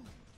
demons.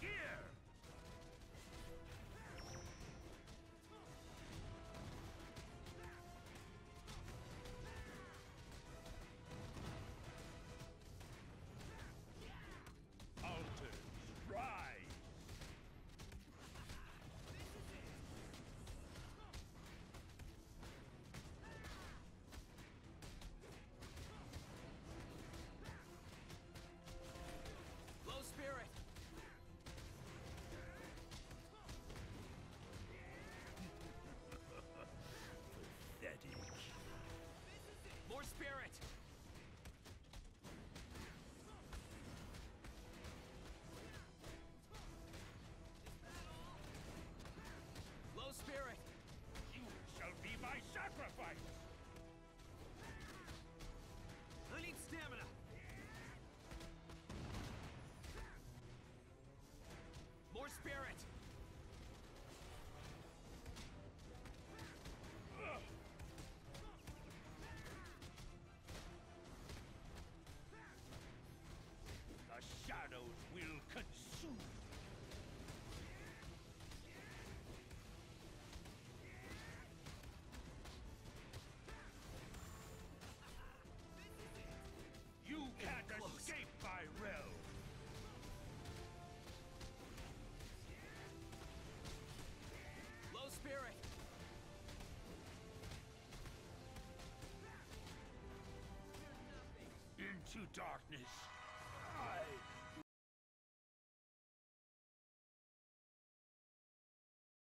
Here! Into darkness. I